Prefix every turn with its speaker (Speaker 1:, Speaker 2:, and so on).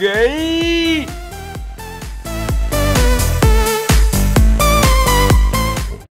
Speaker 1: 给。